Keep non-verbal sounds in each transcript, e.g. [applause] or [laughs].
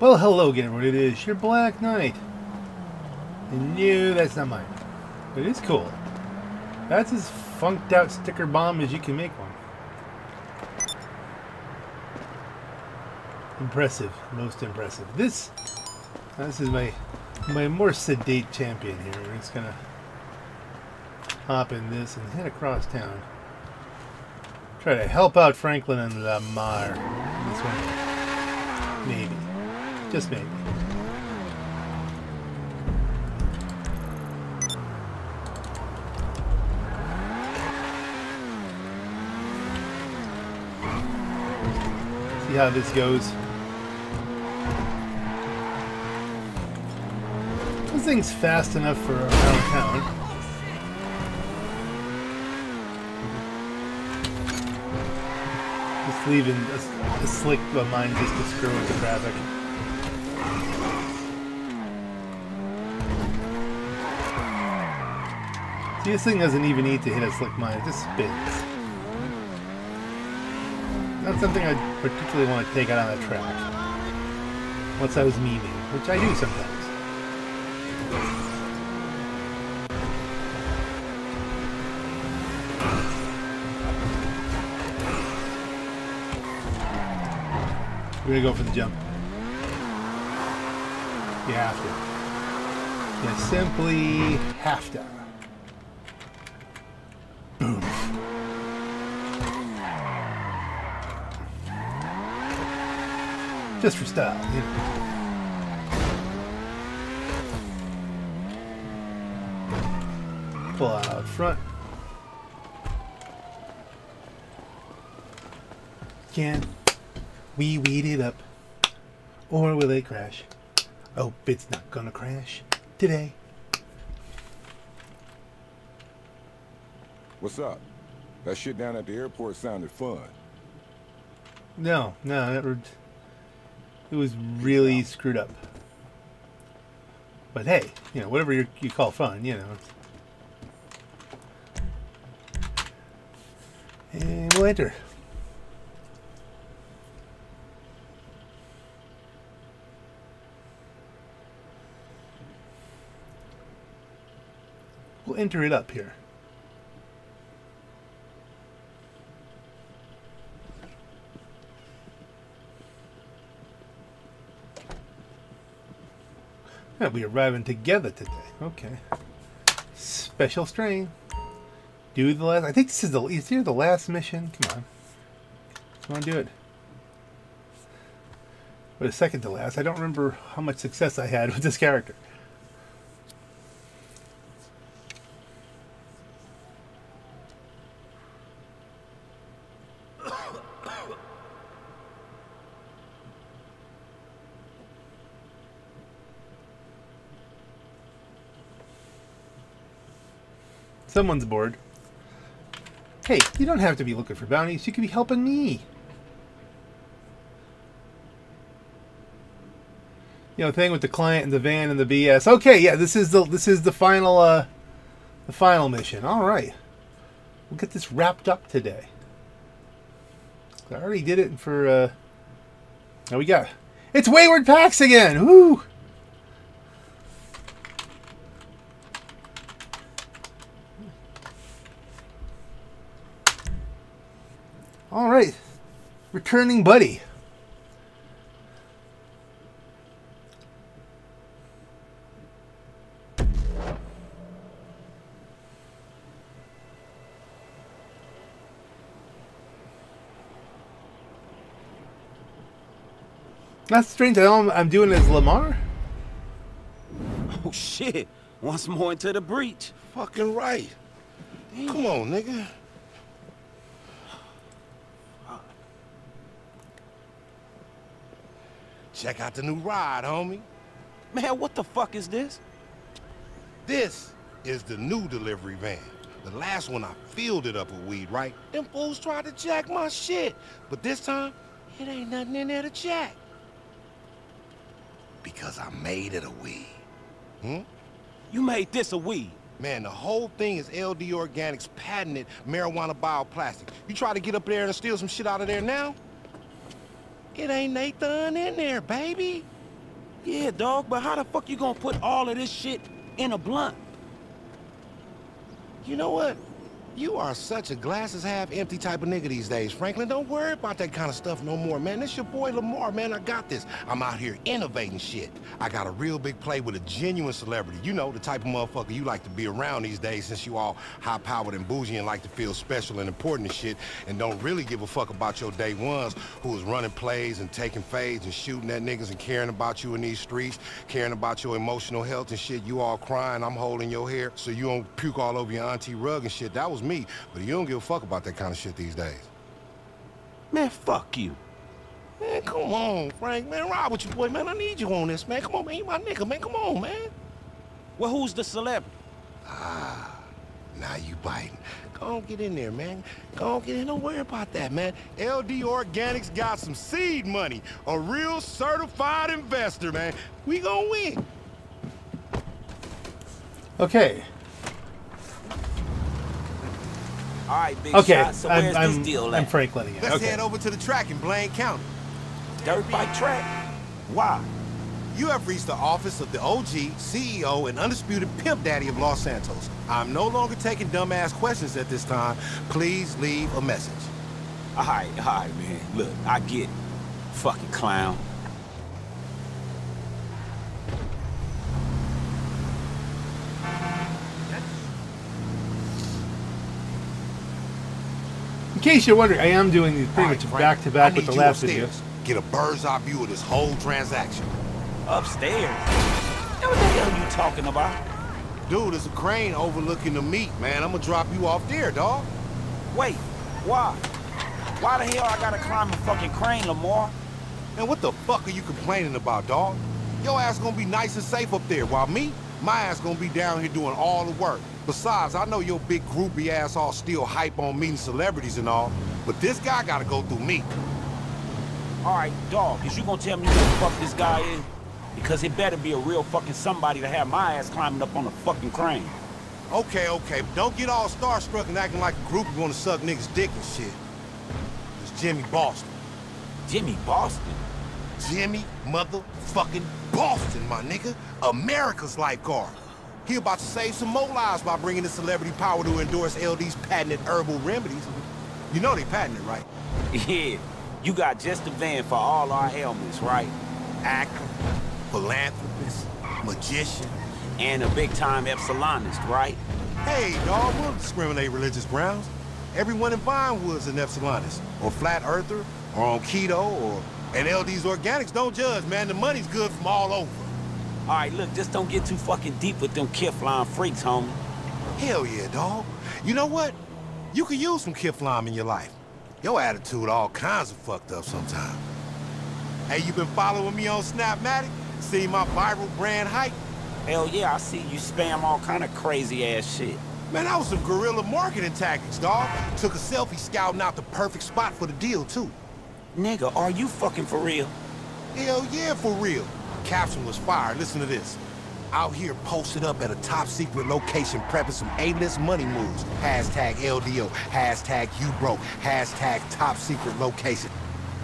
Well, hello again, everyone. It is your Black Knight. And no, that's not mine. But it is cool. That's as funked out sticker bomb as you can make one. Impressive. Most impressive. This, this is my, my more sedate champion here. We're just gonna hop in this and head across town. Try to help out Franklin and Lamar. This one. Maybe. Just maybe. See how this goes. This thing's fast enough for around town. Just leaving a, a slick mine just to screw with the traffic. This thing doesn't even need to hit a slick mine, it just spins. Not something I particularly want to take out on the track. Once I was memeing, which I do sometimes. We're gonna go for the jump. You have to. You simply have to. Boom. Just for style, you know. Pull out front. Can we weed it up? Or will it crash? Oh, it's not gonna crash today. What's up? That shit down at the airport sounded fun. No, no, that it was really screwed up. But hey, you know, whatever you, you call fun, you know. And we'll enter. We'll enter it up here. Yeah, we arriving together today. Okay. Special strain. Do the last. I think this is the. Is here the last mission? Come on. Come on, do it. But a second to last. I don't remember how much success I had [laughs] with this character. Someone's bored. Hey, you don't have to be looking for bounties. You could be helping me. You know, thing with the client and the van and the BS. Okay, yeah, this is the this is the final uh the final mission. All right. We'll get this wrapped up today. I already did it for uh Now we got It's Wayward Packs again. Woo! All right. Returning buddy. That's strange. I'm, I'm doing as Lamar. Oh shit! Once more into the breach. Fucking right. Come on, nigga. Check out the new ride, homie. Man, what the fuck is this? This is the new delivery van. The last one I filled it up with weed, right? Them fools tried to jack my shit. But this time, it ain't nothing in there to jack. Because I made it a weed. Hmm? You made this a weed. Man, the whole thing is LD Organics patented marijuana bioplastic. You try to get up there and steal some shit out of there now? It ain't Nathan in there, baby. Yeah, dog, but how the fuck you gonna put all of this shit in a blunt? You know what? You are such a glasses half empty type of nigga these days, Franklin. Don't worry about that kind of stuff no more, man. This your boy Lamar, man. I got this. I'm out here innovating shit. I got a real big play with a genuine celebrity. You know, the type of motherfucker you like to be around these days since you all high-powered and bougie and like to feel special and important and shit and don't really give a fuck about your day ones who is running plays and taking fades and shooting at niggas and caring about you in these streets, caring about your emotional health and shit. You all crying, I'm holding your hair so you don't puke all over your auntie rug and shit. That was me, but you don't give a fuck about that kind of shit these days. Man, fuck you. Man, come on, Frank, man. Ride with you, boy, man. I need you on this, man. Come on, man. You my nigga, man. Come on, man. Well, who's the celebrity? Ah, now you biting. Go on, get in there, man. Go on, get in. Don't worry about that, man. LD Organics got some seed money. A real certified investor, man. We gonna win. Okay. All right, big Okay. shot. So I'm, where's I'm, this deal I'm at? Franklin again. Let's Okay. head over to the track in Blaine County. Dirt bike track? Why? You have reached the office of the OG, CEO, and undisputed pimp daddy of Los Santos. I'm no longer taking dumbass questions at this time. Please leave a message. All right, all right, man. Look, I get it. Fucking clown. In case you're wondering, I am doing these pretty All right, much back to back with the last video. Get a bird's eye view of this whole transaction. Upstairs? Now, what the hell you talking about? Dude, there's a crane overlooking the meat, man. I'm gonna drop you off there, dog. Wait, why? Why the hell I gotta climb a fucking crane, Lamar? And what the fuck are you complaining about, dog? Your ass gonna be nice and safe up there, while me, my ass gonna be down here doing all the work. Besides, I know your big groupie ass all still hype on meeting celebrities and all, but this guy gotta go through me. All right, dog, is you gonna tell me who the fuck this guy is? Because it better be a real fucking somebody to have my ass climbing up on a fucking crane. Okay, okay, but don't get all starstruck and acting like a groupie wanna suck niggas' dick and shit. It's Jimmy Boston. Jimmy Boston? Jimmy motherfucking Boston, my nigga. America's lifeguard. He about to save some more lives by bringing the celebrity power to endorse LD's patented herbal remedies. You know they patented, right? Yeah, you got just the van for all our ailments, right? Actor, philanthropist, magician. And a big-time Epsilonist, right? Hey, dog, we don't discriminate religious grounds. Everyone in Vinewood's an Epsilonist, or flat earther, or on keto, or... And LD's organics don't judge, man. The money's good from all over. All right, look, just don't get too fucking deep with them Kifflom freaks, homie. Hell yeah, dog. You know what? You could use some Kifflom in your life. Your attitude all kinds of fucked up sometimes. Hey, you been following me on Snapmatic? See my viral brand hype? Hell yeah, I see you spam all kind of crazy-ass shit. Man, that was some guerrilla marketing tactics, dog. Took a selfie scouting out the perfect spot for the deal, too. Nigga, are you fucking for real? Hell yeah, for real. Caption was fire. Listen to this. Out here posted up at a top secret location prepping some A-list money moves. Hashtag LDO, hashtag you broke, hashtag top secret location.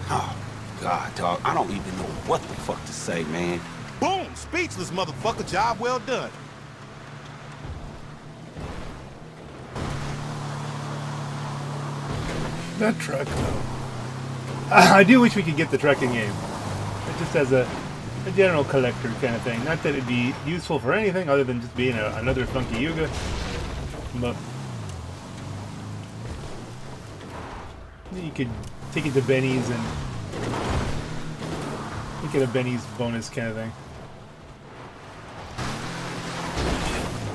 Oh, God, dog, I don't even know what the fuck to say, man. Boom! Speechless, motherfucker. Job well done. That truck, though. I do wish we could get the truck in game. It just has a, a general collector kind of thing. Not that it'd be useful for anything other than just being a, another funky Youga. But you could take it to Benny's and get a Benny's bonus kind of thing.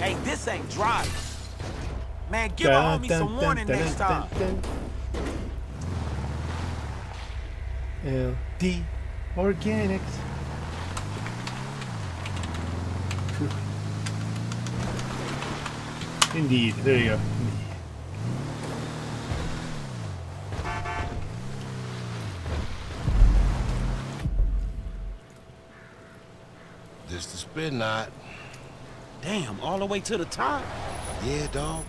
Hey, this ain't dry. Man, give a homie some warning next time. LD Organics. Indeed, there you go. This the spin knot. Damn, all the way to the top? Yeah, dog.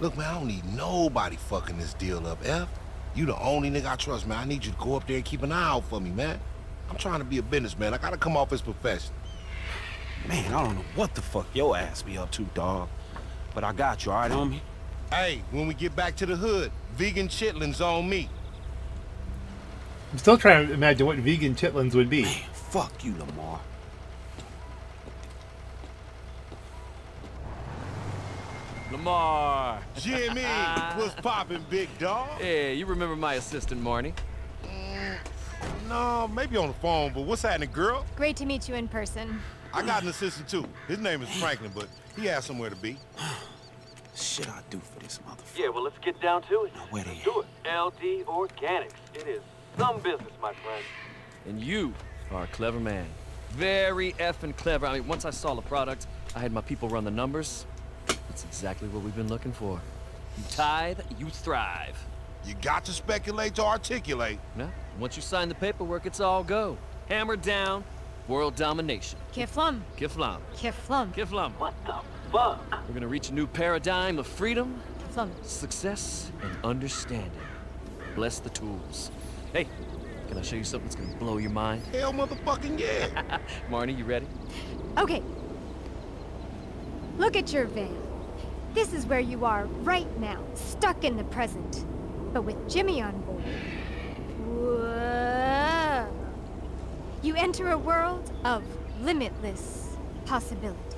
Look, man, I don't need nobody fucking this deal up, F. You the only nigga I trust, man. I need you to go up there and keep an eye out for me, man. I'm trying to be a businessman. I gotta come off as professional. Man, I don't know what the fuck your ass be up to, dog. But I got you, all right, homie? Hey, when we get back to the hood, vegan chitlins on me. I'm still trying to imagine what vegan chitlins would be. Man, fuck you, Lamar. Lamar. Jimmy, [laughs] what's poppin', big dog? Hey, you remember my assistant, Marnie? Mm, no, maybe on the phone, but what's happening, girl? Great to meet you in person. I got an assistant too. His name is Franklin, but he has somewhere to be. Shit I do for this motherfucker. Yeah, well, let's get down to it. Now, where they Let's do it. LD Organics. It is some business, my friend. And you are a clever man. Very effing clever. I mean, once I saw the product, I had my people run the numbers. That's exactly what we've been looking for. You tithe, you thrive. You got to speculate to articulate. Yeah? Once you sign the paperwork, it's all go. Hammer down, world domination. Kifflom. Kifflom. Kifflom. Kifflom. What the fuck? We're gonna reach a new paradigm of freedom, Kifflom. success, and understanding. Bless the tools. Hey, can I show you something that's gonna blow your mind? Hell motherfucking yeah. [laughs] Marnie, you ready? Okay. Look at your van. This is where you are right now, stuck in the present. But with Jimmy on board. Whoa. You enter a world of limitless possibility.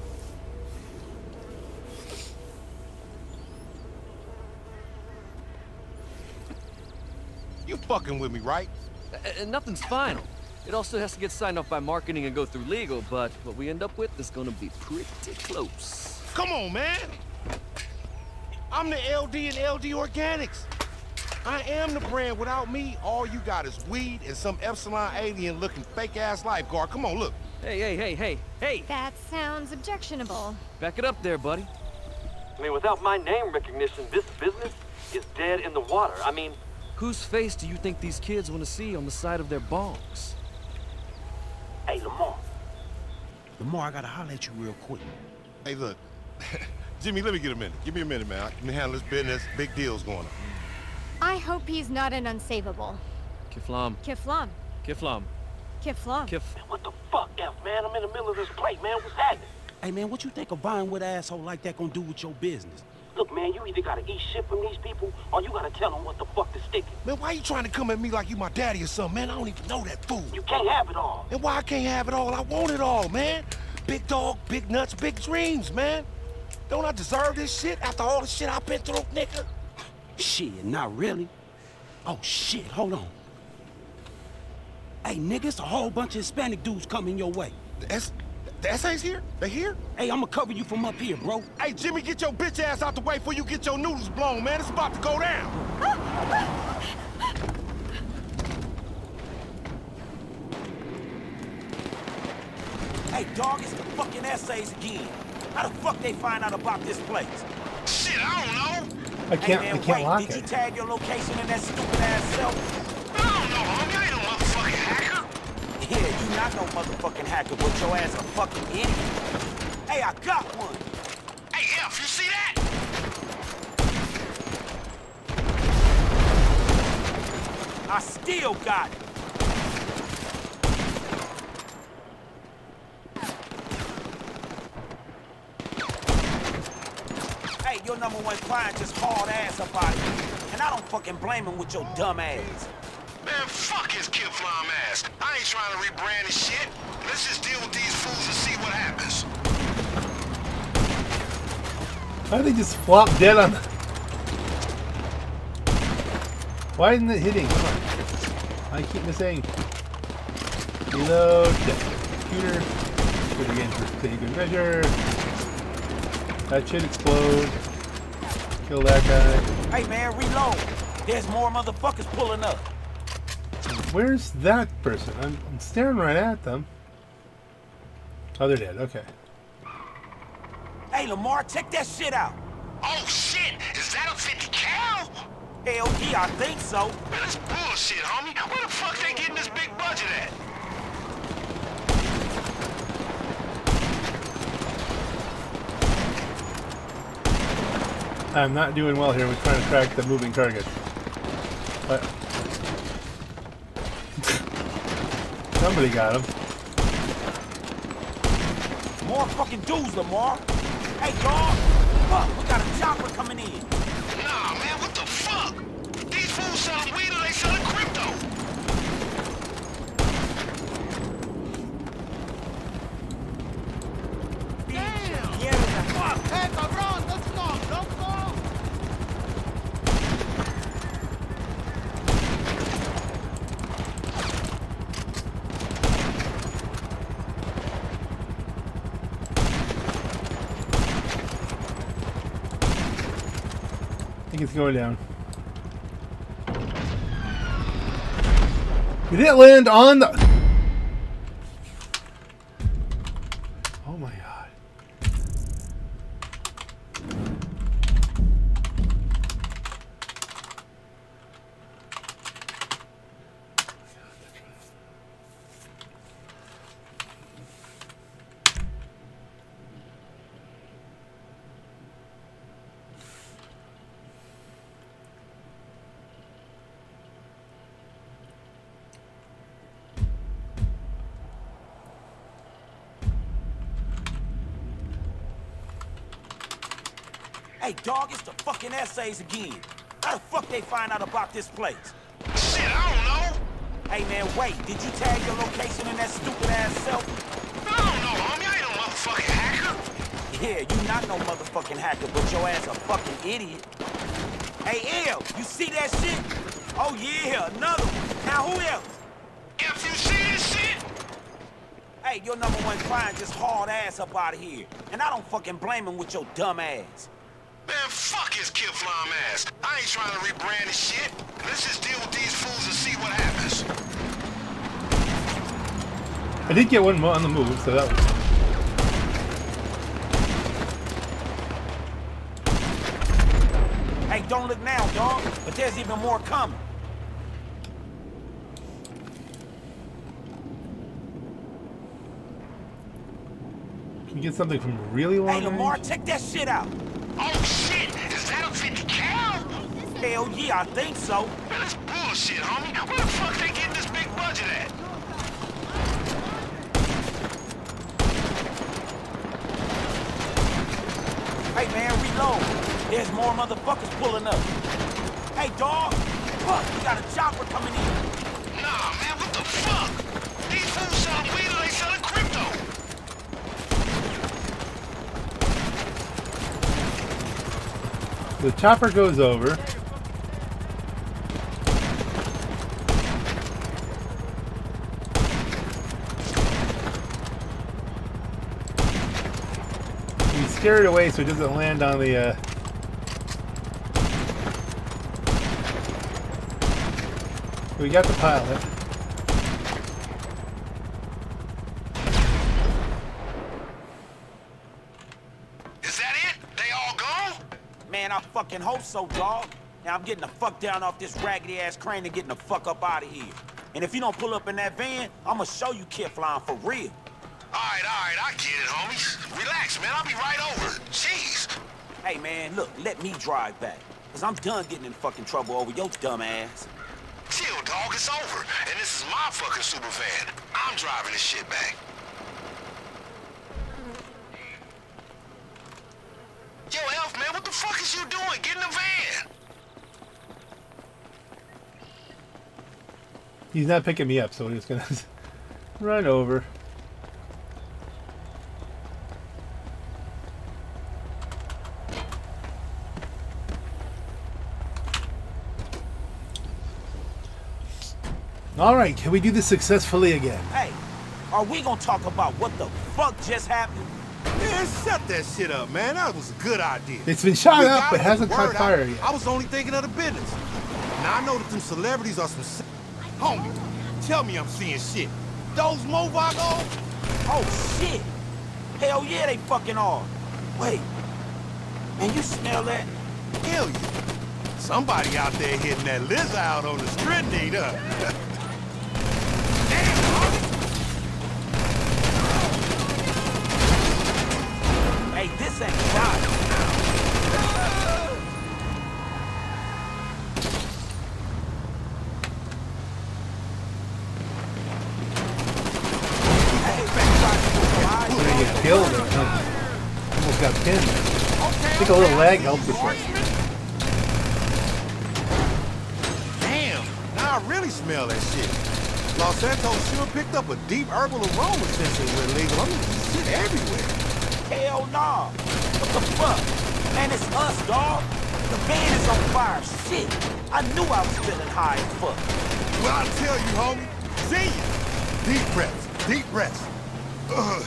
you fucking with me, right? Uh, uh, nothing's final. It also has to get signed off by marketing and go through legal, but what we end up with is gonna be pretty close. Come on, man. I'm the LD and LD Organics. I am the brand. Without me, all you got is weed and some Epsilon alien looking fake ass lifeguard. Come on, look. Hey, hey, hey, hey, hey! That sounds objectionable. Back it up there, buddy. I mean, without my name recognition, this business is dead in the water. I mean, Whose face do you think these kids want to see on the side of their bongs? Hey, Lamar. Lamar, I gotta holler at you real quick. Hey, look. [laughs] Jimmy, let me get a minute. Give me a minute, man. Let me handle this business. Big deal's going on. I hope he's not an unsavable. Kifflom, Kifflom. Kifflom, Kifflom. Kif. man, what the fuck, F, man? I'm in the middle of this play, man. What's happening? Hey, man, what you think a with asshole like that gonna do with your business? Look, man, you either gotta eat shit from these people, or you gotta tell them what the fuck to stick it. Man, why you trying to come at me like you my daddy or something, man? I don't even know that fool. You can't have it all. And why I can't have it all? I want it all, man. Big dog, big nuts, big dreams, man. Don't I deserve this shit after all the shit I've been through, nigga? Shit, not really. Oh, shit, hold on. Hey, niggas, a whole bunch of Hispanic dudes coming your way. The, S the SA's here? They here? Hey, I'ma cover you from up here, bro. Hey, Jimmy, get your bitch ass out the way before you get your noodles blown, man. It's about to go down. Hey, dog, it's the fucking essays again. How the fuck they find out about this place? Shit, I don't know. I can't. hey, I can't wait, lock did you tag your location in that stupid ass cell? I don't know, homie. I ain't no motherfucking hacker. Yeah, you not no motherfucking hacker, but your ass a fucking idiot. Hey, I got one. Hey, F, you see that? I still got it. Hey, your number one client just hauled ass up out of here. And I don't fucking blame him with your dumb ass. Man, fuck his kid flying ass. I ain't trying to rebrand his shit. Let's just deal with these fools and see what happens. Why did they just flop dead on? Why isn't it hitting? I keep missing. Reload. Computer. Good again for pretty good measure. That should explode. Kill that guy. Hey, man, reload. There's more motherfuckers pulling up. Where's that person? I'm, I'm staring right at them. Oh, they're dead. Okay. Hey, Lamar, check that shit out. Oh, shit! Is that a 50 cal? Hell yeah, I think so. Man, that's bullshit, homie. Where the fuck they getting this big budget at? I'm not doing well here with trying to track the moving targets. But [laughs] somebody got him. More fucking dudes, Lamar. Hey. Fuck, we got a chopper coming in. Nah, man, what the fuck? These fools selling weed or they selling crypto? Damn. Yeah, fuck. Hey, cabrón, let's go, let's go! I think it's going down. It land on the... Oh my god. Hey, dog, it's the fucking essays again. How the fuck they find out about this place? Shit, I don't know. Hey, man, wait. Did you tag your location in that stupid-ass selfie? I don't know, homie. I ain't no motherfucking hacker. Yeah, you not no motherfucking hacker, but your ass a fucking idiot. Hey, L, you see that shit? Oh, yeah, another one. Now, who else? If you see this shit, Hey, your number one client just hauled ass up out of here. And I don't fucking blame him with your dumb ass. Man, fuck his Kifflom ass. I ain't trying to rebrand this shit. Let's just deal with these fools and see what happens. I did get one mo- on the move, so that was... Hey, don't look now, dog. But there's even more coming. Can you get something from really long Hey, Lamar, range? check that shit out. Oh, shit. Is that a 50 cal? Hell yeah, I think so. Man, that's bullshit, homie. Where the fuck they getting this big budget at? Hey, man, reload. There's more motherfuckers pulling up. Hey, dog. Fuck, we got a chopper coming in. Nah, man, what the fuck? These fools selling weed or they selling The chopper goes over. We scare it away so it doesn't land on the. Uh... We got the pilot. Fucking hope so, dog. Now I'm getting the fuck down off this raggedy ass crane and getting the fuck up out of here. And if you don't pull up in that van, I'ma show you Kifflom for real. All right, all right, I get it, homies. Relax, man. I'll be right over. Jeez. Hey, man, look, let me drive back. Cause I'm done getting in fucking trouble over your dumb ass. Chill, dog. It's over. And this is my fucking super van. I'm driving this shit back. Yo, Elf, man, what the fuck is you doing? Get in the van. He's not picking me up, so he's gonna [laughs] run over. All right, can we do this successfully again? Hey, are we gonna talk about what the fuck just happened? Man, shut that shit up, man. That was a good idea. It's been shot We up, but hasn't caught out. fire yet. I was only thinking of the business. Now I know that them celebrities are some Homie, tell me I'm seeing shit. Those Movagos? Oh shit! Hell yeah, they fucking are. Wait, man, you smell that? Hell yeah. Somebody out there hitting that lizard out on the strip need, huh? Get killed. Or something. Almost got pinned. I think a little lag helped us. right. Damn, now I really smell that shit. Los Santos sure picked up a deep herbal aroma since it went legal. I mean, shit everywhere. Hell nah. What the fuck? Man, it's us, dog. The van is on fire. Shit. I knew I was feeling high as fuck. Well, I'll tell you, homie, see ya. Deep breaths, deep breaths. Ugh.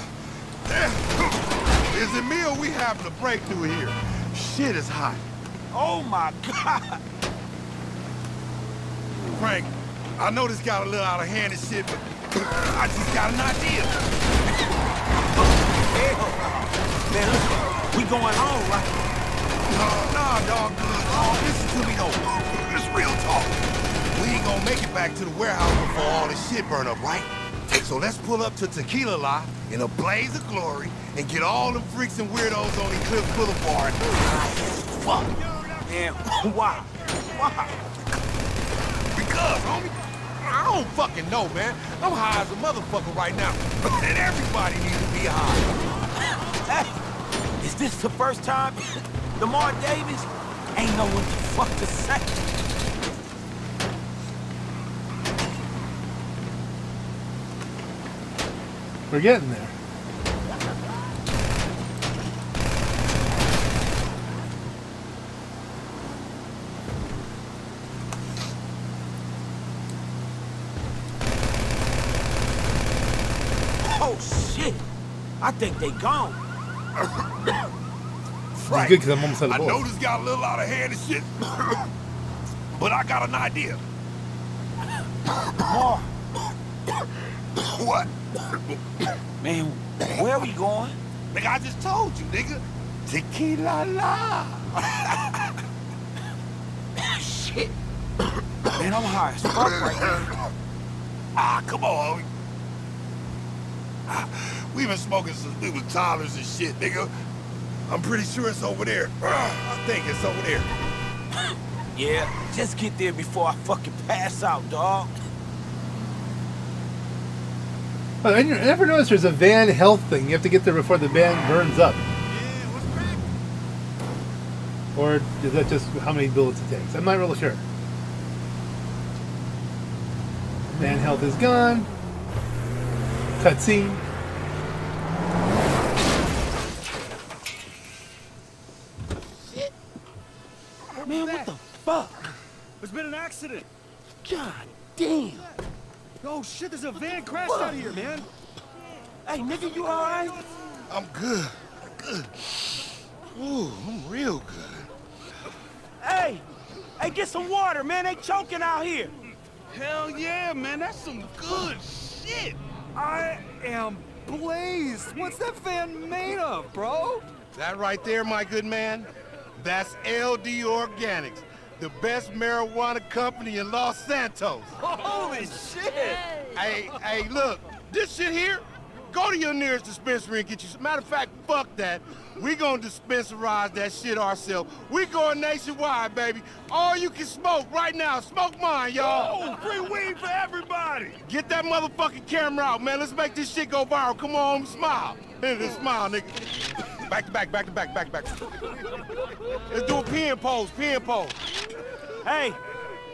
Is it me or we having a breakthrough here? Shit is hot. Oh my god. Frank, I know this got a little out of hand and shit, but I just got an idea. Hell. Man, look, we going home, right? Nah, nah, dog. Oh, listen to me, though. It's real talk. We ain't gonna make it back to the warehouse before all this shit burn up, right? So let's pull up to Tequi-la-la in a blaze of glory and get all them freaks and weirdos on Eclipse Boulevard. Fuck. Man, [laughs] why? Why? Because, homie, I don't fucking know, man. I'm high as a motherfucker right now. [laughs] and everybody needs to be high. Hey, is this the first time [laughs] Lamar Davis ain't know what the fuck to say? We're getting there. Oh shit. I think they gone. [coughs] It's good I'm almost out I of know this got a little out of hand and shit, [coughs] but I got an idea. [coughs] Lamar, What? man, where are we going? Nigga, I just told you, nigga. Tequi-la-la. Shit. Man, I'm high as fuck right now. Ah, come on. We've been smoking since we was toddlers and shit, nigga. I'm pretty sure it's over there. Ah, I think it's over there. Yeah, just get there before I fucking pass out, dog. Oh, I never noticed there's a van health thing. You have to get there before the van burns up. Or is that just how many bullets it takes? I'm not really sure. Van health is gone. Cutscene. Shit! Man, what the fuck? There's been an accident. God damn. Oh shit, there's a van crashed out of here, man. Hey, nigga, you alright? I'm good. Good. Ooh, I'm real good. Hey, hey, get some water, man. They choking out here. Hell yeah, man, that's some good shit. I am blazed. What's that van made of, bro? That right there, my good man, that's LD Organics, the best marijuana company in Los Santos. [laughs] Holy shit! Hey, hey, look, this shit here, go to your nearest dispensary and get you some. Matter of fact, fuck that. We gonna dispensarize that shit ourselves. We going nationwide, baby. All you can smoke right now. Smoke mine, y'all. Oh, free weed for everybody! Get that motherfucking camera out, man. Let's make this shit go viral. Come on, smile. smile, nigga. Back to back, back to back, back to back. Let's do a pin pose, pin pose. Hey,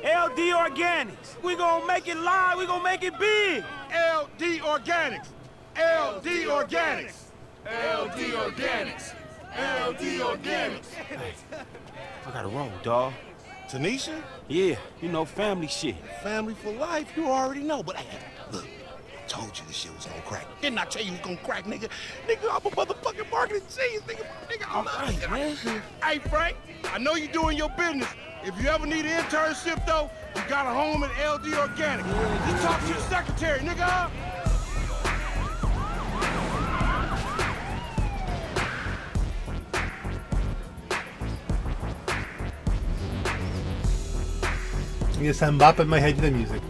LD Organics. We gonna make it live. We gonna make it big. LD Organics. LD Organics. LD Organics. LD Organics. I gotta roll, dawg. Tanisha? Yeah, you know, family shit. Family for life, you already know. But hey, hey, look, I told you this shit was gonna crack. Didn't I tell you it was gonna crack, nigga? Nigga, I'm a motherfucking marketing genius, nigga. Nigga, I'm All right, man. Hey, Frank, I know you're doing your business. If you ever need an internship, though, you got a home at LD Organic. Just talk to your secretary, nigga. I'm bopping my head to the music.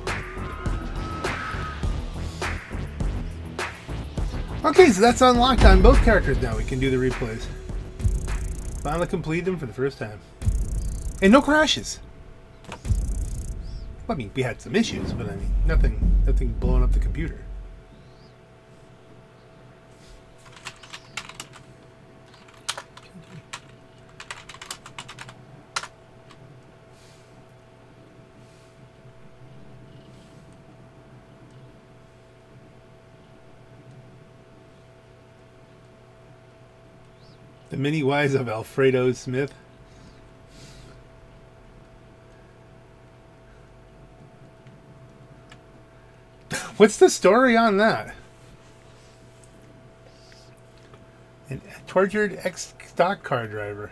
Okay, so that's unlocked on both characters now. We can do the replays. Finally complete them for the first time. And no crashes. Well, I mean, we had some issues, but I mean, nothing, nothing blowing up the computer. The mini wise of Alfredo Smith. What's the story on that? An tortured ex stock car driver.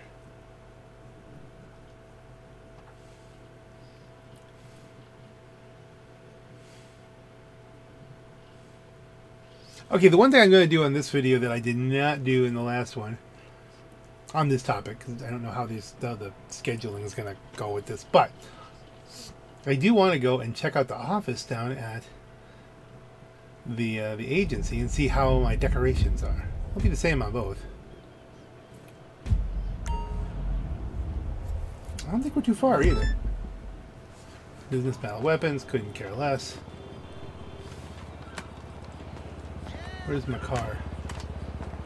Okay, the one thing I'm going to do on this video that I did not do in the last one on this topic, because I don't know how these, the, the scheduling is going to go with this, but I do want to go and check out the office down at the uh, the agency and see how my decorations are. It'll be the same on both. I don't think we're too far either. Business battle weapons, couldn't care less. Where's my car?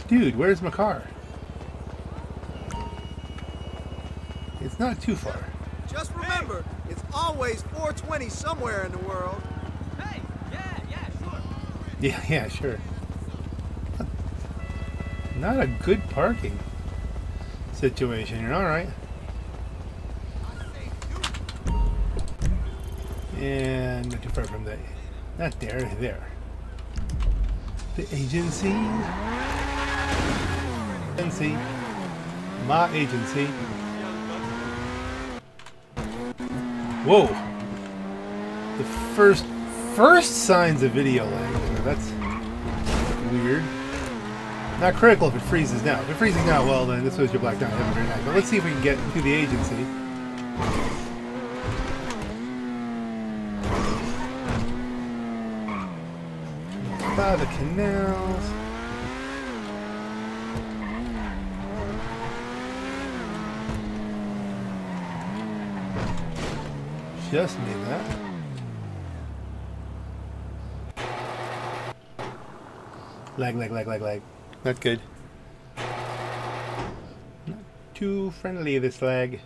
Dude, where's my car? It's not too far. Just remember, it's always 420 somewhere in the world. Hey, yeah, yeah, sure. [laughs] Yeah, yeah, sure. Not a good parking situation here. Alright. And not too far from that. Not there, there. The agency. Agency. My agency. Whoa. The first first signs of video lag. That's weird. Not critical if it freezes now. If it freezes now, well then this was your black down. Have a great. But let's see if we can get to the agency. By the canals. Just made that. Lag, lag, lag, lag, lag. Not good. Not too friendly, this lag.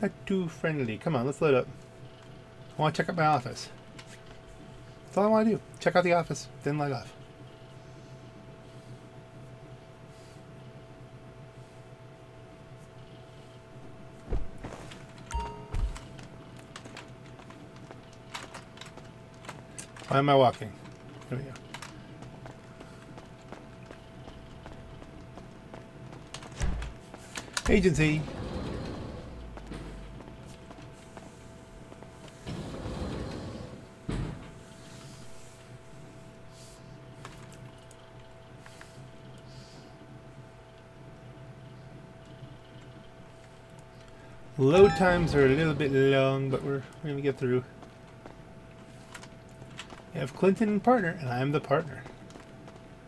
Not too friendly. Come on, let's load up. I want to check out my office. That's all I want to do. Check out the office, then log off. Why am I walking? Here we go. Agency. Load times are a little bit long, but we're, we're going to get through. You have Clinton and partner, and I'm the partner.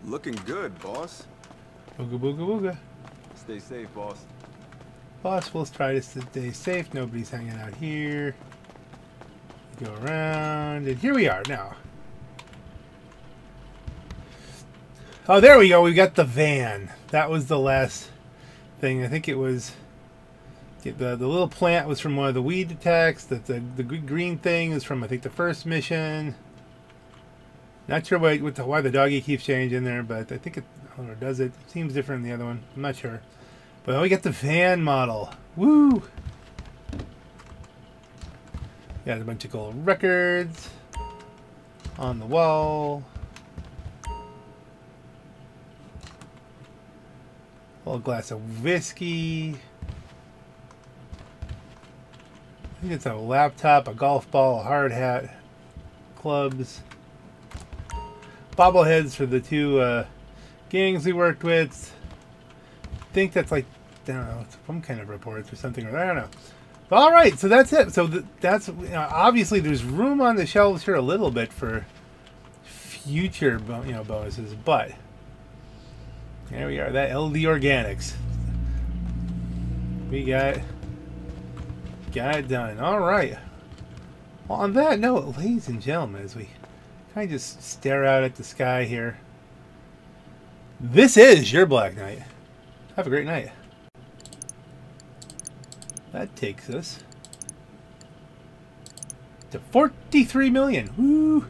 Looking good, boss. Booga booga booga. Stay safe, boss. Boss, we'll try to stay safe. Nobody's hanging out here. Go around, and here we are now. Oh, there we go. We got the van. That was the last thing. I think it was the the little plant was from one of the weed attacks. The the, the green thing is from I think the first mission. Not sure why, the, why the doggy keeps changing there, but I think it or does it. Seems different than the other one. I'm not sure. But we got the van model. Woo! Got a bunch of gold records on the wall. A little glass of whiskey. I think it's a laptop, a golf ball, a hard hat, clubs bobbleheads for the two uh, gangs we worked with. I think that's like, I don't know, some kind of reports or something. I don't know. All right, so that's it. So th that's you know, obviously there's room on the shelves here a little bit for future you know bonuses, but there we are. That LD Organics. We got got it done. All right. Well, on that note, ladies and gentlemen, as we I just stare out at the sky here? This is your Black Knight. Have a great night. That takes us to 43 million. Woo!